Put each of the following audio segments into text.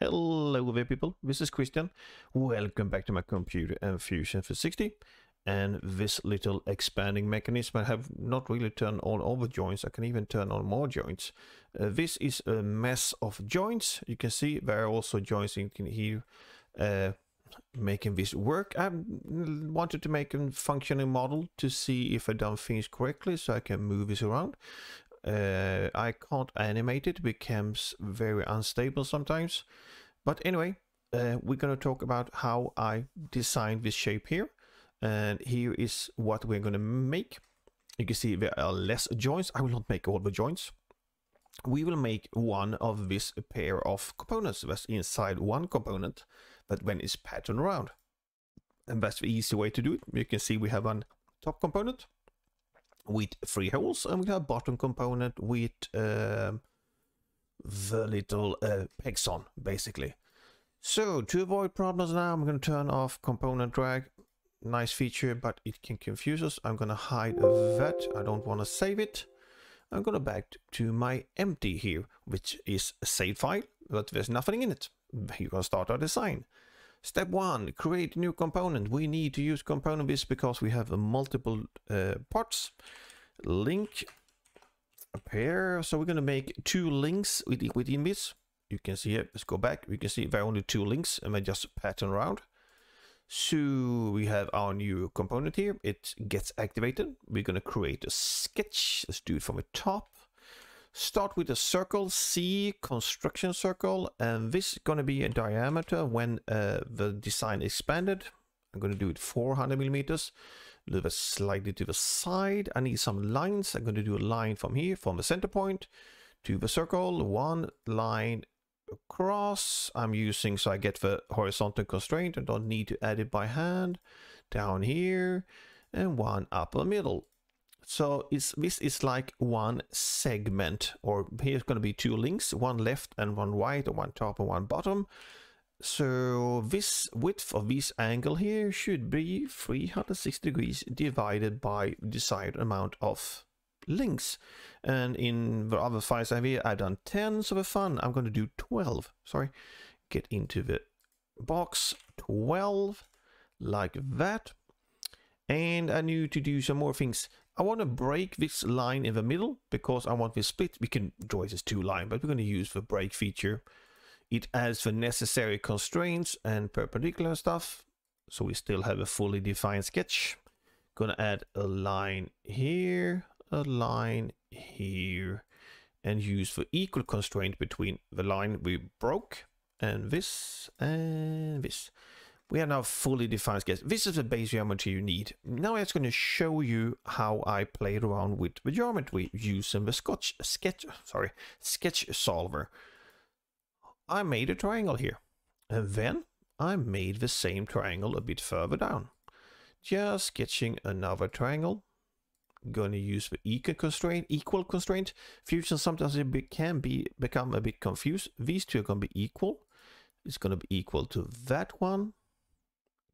Hello there people, this is Kristian. Welcome back to my computer and Fusion 360 and this little expanding mechanism. I have not really turned on all the joints, I can even turn on more joints. Uh, this is a mess of joints. You can see there are also joints in here uh, making this work. I wanted to make a functioning model to see if I done things correctly so I can move this around. Uh, I can't animate it, it becomes very unstable sometimes. But anyway, uh, we're going to talk about how I designed this shape here. And here is what we're going to make. You can see there are less joints. I will not make all the joints. We will make one of this pair of components that's inside one component that when it's patterned around. And that's the easy way to do it. You can see we have one top component with three holes and we have bottom component with um, the little uh, pegs on basically. So to avoid problems now I'm going to turn off component drag. Nice feature but it can confuse us. I'm going to hide that. I don't want to save it. I'm going to back to my empty here which is a save file but there's nothing in it. Going to start our design. Step one, create new component. We need to use component this because we have multiple uh, parts. Link pair. So we're going to make two links within this. You can see it. Let's go back. We can see there are only two links and I just pattern around. So we have our new component here. It gets activated. We're going to create a sketch. Let's do it from the top. Start with a circle, C construction circle, and this is going to be a diameter when uh, the design expanded. I'm going to do it 400 millimeters. Move it slightly to the side. I need some lines. I'm going to do a line from here, from the center point to the circle. One line across. I'm using so I get the horizontal constraint. I don't need to add it by hand. Down here and one up the middle. So it's, this is like one segment, or here's going to be two links, one left and one right, or one top and one bottom. So this width of this angle here should be 360 degrees divided by the desired amount of links. And in the other files I have here, I've done 10, so for fun, I'm going to do 12. Sorry, get into the box, 12, like that. And I need to do some more things. I want to break this line in the middle because I want this split. We can draw it as two line, but we're going to use the break feature. It adds the necessary constraints and perpendicular stuff. So we still have a fully defined sketch. Gonna add a line here, a line here, and use the equal constraint between the line we broke and this and this. We are now fully defined sketch. This is the base geometry you need. Now I'm just going to show you how I played around with the geometry using the sketch, sketch, sorry, sketch solver. I made a triangle here. And then I made the same triangle a bit further down. Just sketching another triangle. Going to use the equal constraint, equal constraint. Fusion sometimes it can be become a bit confused. These two are going to be equal. It's going to be equal to that one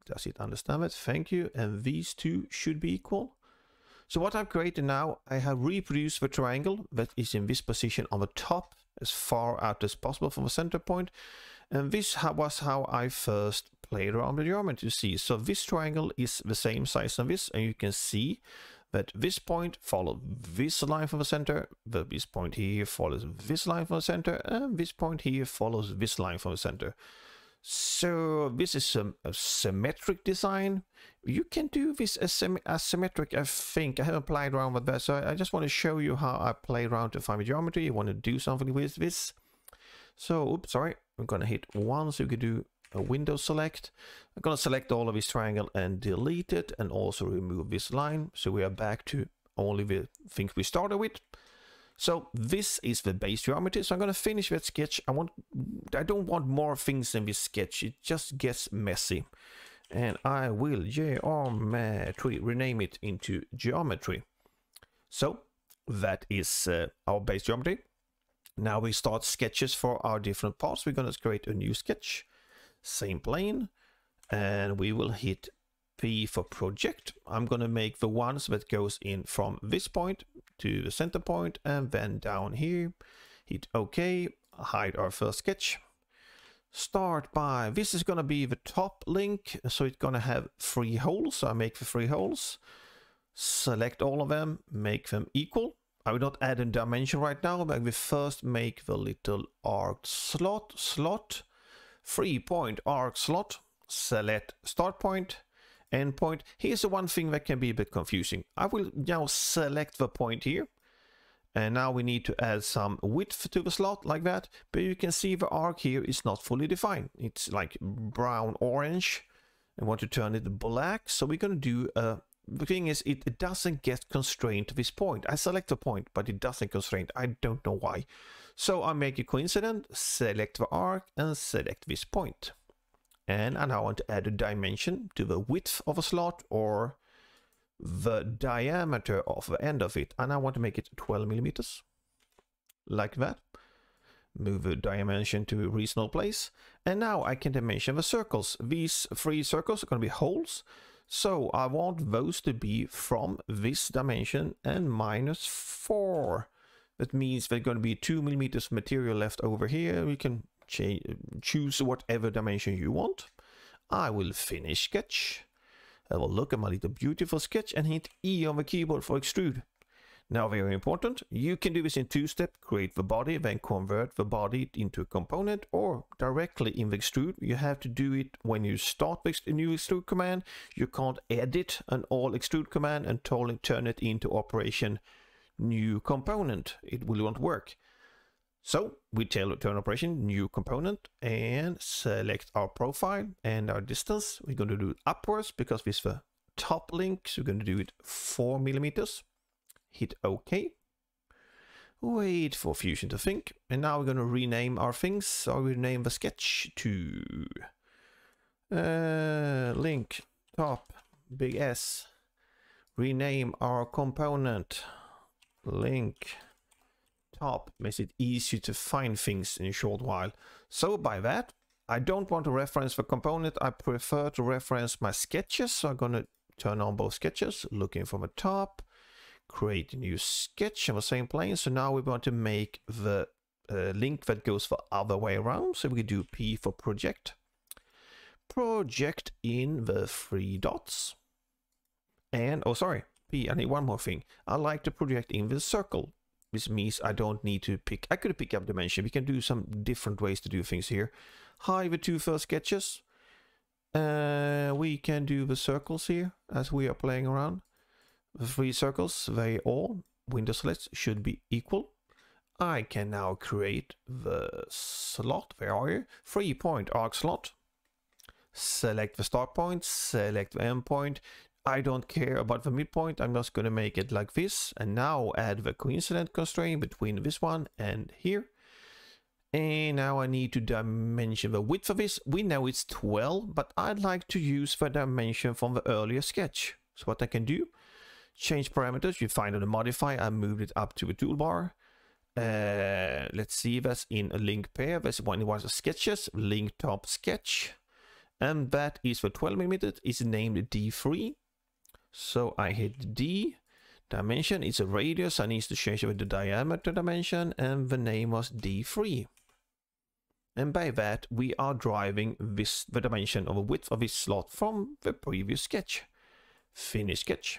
does it understand it? Thank you. And these two should be equal. So what I've created now, I have reproduced the triangle that is in this position on the top as far out as possible from the center point. And this was how I first played around with geometry to see. So this triangle is the same size as this, and you can see that this point follows this line from the center, this point here follows this line from the center, and this point here follows this line from the center. So this is a, a, symmetric design. You can do this asymmetric, I think. I haven't played around with that, so I just want to show you how I play around to find the geometry. You want to do something with this. So, oops, sorry. I'm going to hit one so you can do a window select. I'm going to select all of this triangle and delete it and also remove this line. So we are back to only the things we started with. So this is the base geometry. So I'm going to finish that sketch. I want, I don't want more things in this sketch. It just gets messy. And I will geometry, rename it into geometry. So that is uh, our base geometry. Now we start sketches for our different parts. We're going to create a new sketch, same plane, and we will hit P for project. I'm going to make the ones that goes in from this point to the center point and then down here, hit OK, hide our first sketch. Start by, this is going to be the top link, so it's going to have three holes, so I make the three holes. Select all of them, make them equal. I will not add a dimension right now, but we first make the little arc slot, slot, three point arc slot, select start point, end point. Here's the one thing that can be a bit confusing. I will now select the point here. And now we need to add some width to the slot like that. But you can see the arc here is not fully defined. It's like brown orange. I want to turn it black. So we're going to do a the thing is it, doesn't get constrained to this point. I select a point, but it doesn't constrain. I don't know why. So I make a coincident, select the arc and select this point. And I now want to add a dimension to the width of a slot or the diameter of the end of it. And I want to make it 12 millimeters, like that. Move the dimension to a reasonable place. And now I can dimension the circles. These three circles are going to be holes. So I want those to be from this dimension and minus 4. That means there's going to be 2 millimeters of material left over here. We can choose whatever dimension you want. I will finish sketch. I will look at my little beautiful sketch and hit E on the keyboard for extrude. Now very important, you can do this in two steps, create the body, then convert the body into a component or directly in the extrude. You have to do it when you start the new extrude command. You can't edit an all extrude command and totally turn it into operation new component. It will not work. So we tell turn operation new component and select our profile and our distance. We're going to do it upwards because with the top link, so we're going to do it four millimeters hit OK. Wait for Fusion to think. And now we're going to rename our things. So we rename the sketch to uh, link top big S. Rename our component link top. Makes it easier to find things in a short while. So by that, I don't want to reference the component. I prefer to reference my sketches. So I'm going to turn on both sketches, looking from the top create a new sketch on the same plane. So now we want to make the uh, link that goes the other way around. So we do P for project. Project in the three dots. And, oh sorry, P, I need one more thing. I like to project in the circle. This means I don't need to pick, I could pick up dimension. We can do some different ways to do things here. Hide the two first sketches. Uh, we can do the circles here as we are playing around. The three circles, they all, window slits, should be equal. I can now create the slot, where are you? Three point arc slot. Select the start point, select the end point. I don't care about the midpoint, I'm just going to make it like this. And now add the coincident constraint between this one and here. And now I need to dimension the width of this. We know it's 12, but I'd like to use the dimension from the earlier sketch. So what I can do, change parameters, you find on the modify, I moved it up to the toolbar. Uh, let's see that's in a link pair. That's one it was a sketches, link top sketch. And that is for 12 millimeters, it's named D3. So I hit D, dimension, it's a radius, I need to change it with the diameter dimension, and the name was D3. And by that, we are driving this the dimension of the width of this slot from the previous sketch. Finish sketch.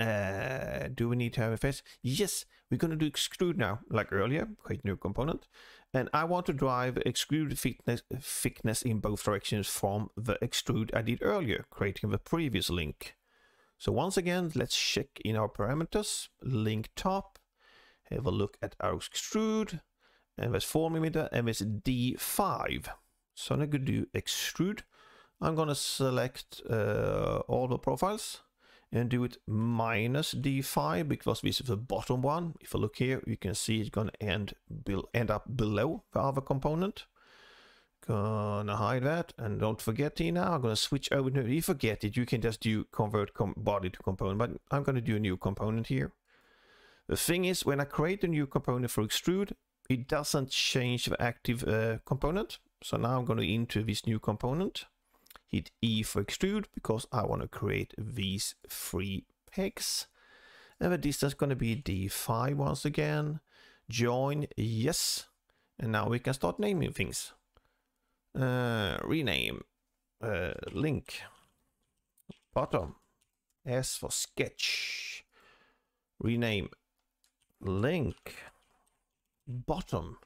Uh, do we need to have a face? Yes, we're going to do extrude now, like earlier, create new component. And I want to drive extrude thickness, thickness in both directions from the extrude I did earlier, creating the previous link. So once again, let's check in our parameters, link top, have a look at our extrude, and there's 4 millimeter and there's D5. So I'm going to do extrude. I'm going to select uh, all the profiles and do it minus d5 because this is the bottom one. If I look here, you can see it's gonna end end up below the other component. Gonna hide that and don't forget it now. I'm gonna switch over to, if you forget it, you can just do convert com body to component, but I'm gonna do a new component here. The thing is, when I create a new component for extrude, it doesn't change the active uh, component. So now I'm going to into this new component hit E for extrude because I want to create these three pegs. And the distance is going to be D5 once again. Join, yes. And now we can start naming things. Uh, rename. Uh, link. Bottom. S for sketch. Rename. Link. Bottom.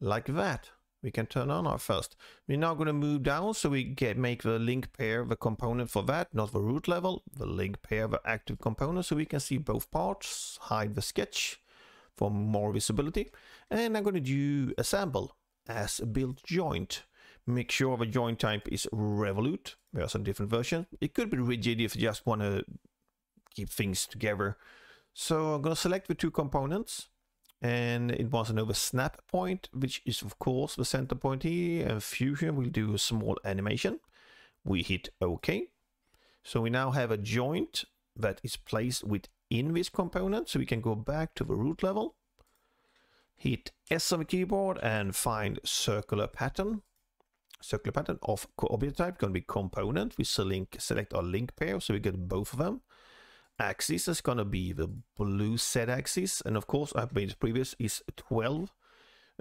Like that. We can turn on our first. We're now going to move down so we get make the link pair the component for that, not the root level. The link pair the active component so we can see both parts. Hide the sketch for more visibility. And I'm going to do assemble as a build joint. Make sure the joint type is Revolute. There are some different versions. It could be rigid if you just want to keep things together. So I'm going to select the two components and it wants know the snap point, which is of course the center point here, and Fusion will do a small animation. We hit OK. So we now have a joint that is placed within this component, so we can go back to the root level, hit S on the keyboard and find circular pattern. Circular pattern of object type, going to be component. We select, select our link pair, so we get both of them axis is going to be the blue z axis and of course I've made previous is 12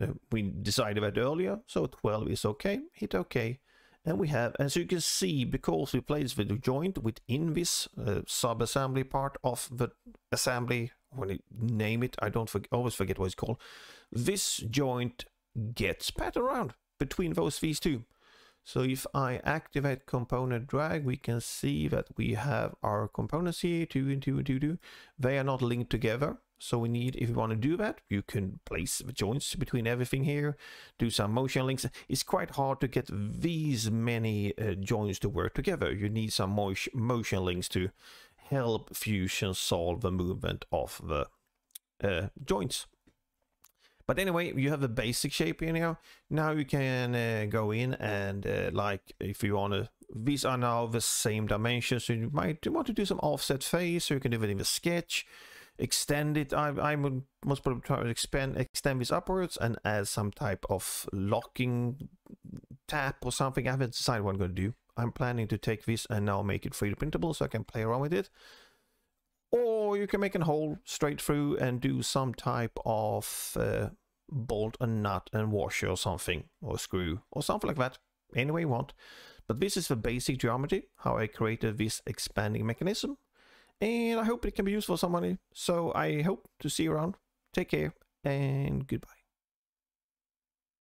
uh, we decided that earlier so 12 is okay hit ok and we have as you can see because we place the joint within this uh, sub-assembly part of the assembly when you name it I don't forget, always forget what it's called this joint gets pat around between those these two so if I activate component drag, we can see that we have our components here, two and two and two, two. They are not linked together. So we need, if you want to do that, you can place the joints between everything here, do some motion links. It's quite hard to get these many uh, joints to work together. You need some motion links to help Fusion solve the movement of the uh, joints. But anyway, you have the basic shape here now. Now you can uh, go in and uh, like if you want to, these are now the same dimensions. So you might want to do some offset face, so you can do it in the sketch. Extend it. I, I would most probably try to expand, extend this upwards and add some type of locking tap or something. I haven't decided what I'm going to do. I'm planning to take this and now make it 3D printable so I can play around with it. Or you can make a hole straight through and do some type of uh, bolt and nut and washer or something, or screw, or something like that, any way you want. But this is the basic geometry, how I created this expanding mechanism. And I hope it can be useful for somebody. So I hope to see you around. Take care and goodbye.